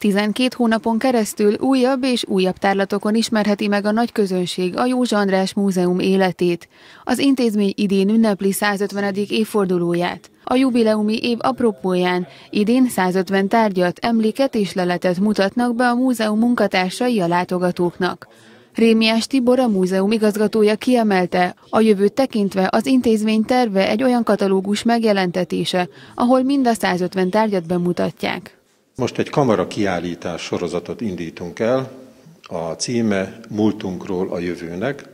12 hónapon keresztül újabb és újabb tárlatokon ismerheti meg a nagy közönség a Józsa András Múzeum életét. Az intézmény idén ünnepli 150. évfordulóját. A jubileumi év apropóján idén 150 tárgyat, emléket és leletet mutatnak be a múzeum munkatársai a látogatóknak. Rémiás Tibor, a múzeum igazgatója kiemelte, a jövőt tekintve az intézmény terve egy olyan katalógus megjelentetése, ahol mind a 150 tárgyat bemutatják. Most egy kamera kiállítás sorozatot indítunk el, a címe Múltunkról a jövőnek,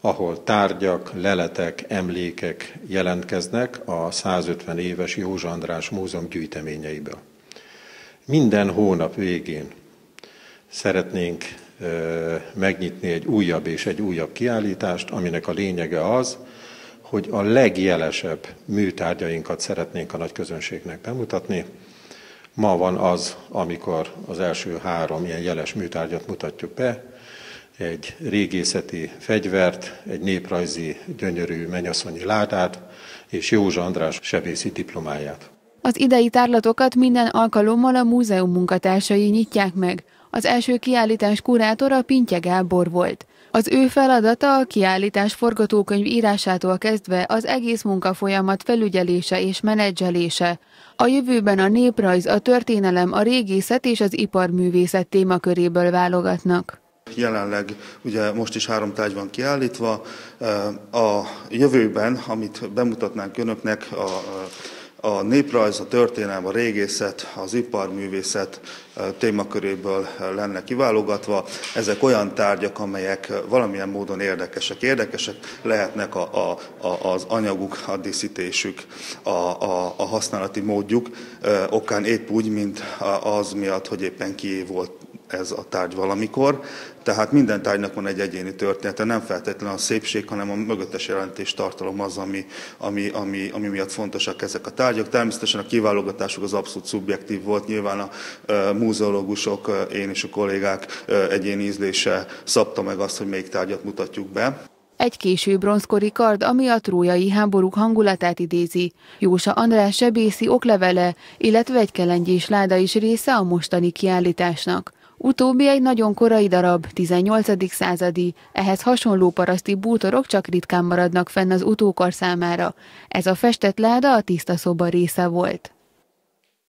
ahol tárgyak, leletek, emlékek jelentkeznek a 150 éves Józsa András Múzeum gyűjteményeiből. Minden hónap végén szeretnénk megnyitni egy újabb és egy újabb kiállítást, aminek a lényege az, hogy a legjelesebb műtárgyainkat szeretnénk a nagy közönségnek bemutatni. Ma van az, amikor az első három ilyen jeles műtárgyat mutatjuk be, egy régészeti fegyvert, egy néprajzi gyönyörű menyasszonyi ládát, és Józsa András sebészi diplomáját. Az idei tárlatokat minden alkalommal a múzeum munkatársai nyitják meg. Az első kiállítás kurátora Pintje Gábor volt. Az ő feladata a kiállítás forgatókönyv írásától kezdve az egész munkafolyamat felügyelése és menedzselése. A jövőben a néprajz, a történelem, a régészet és az iparművészet témaköréből válogatnak. Jelenleg ugye most is három tárgy van kiállítva. A jövőben, amit bemutatnánk önöknek, a a néprajz, a történelem, a régészet, az iparművészet témaköréből lenne kiválogatva. Ezek olyan tárgyak, amelyek valamilyen módon érdekesek. Érdekesek lehetnek a, a, a, az anyaguk, a díszítésük, a, a, a használati módjuk, okán épp úgy, mint az miatt, hogy éppen ki volt ez a tárgy valamikor. Tehát minden tárgynak van egy egyéni története, nem feltétlenül a szépség, hanem a mögöttes jelentés tartalom az, ami, ami, ami, ami miatt fontosak ezek a tárgyak. Természetesen a kiválogatásuk az abszolút szubjektív volt, nyilván a e, múzeológusok, én és a kollégák e, egyéni ízlése szabta meg azt, hogy melyik tárgyat mutatjuk be. Egy késő bronzkori kard, ami a trójai háborúk hangulatát idézi. Jósa András sebészi oklevele, illetve egy kelengyés láda is része a mostani kiállításnak. Utóbbi egy nagyon korai darab, 18. századi, ehhez hasonló paraszti bútorok csak ritkán maradnak fenn az utókor számára. Ez a festett láda a tiszta szoba része volt.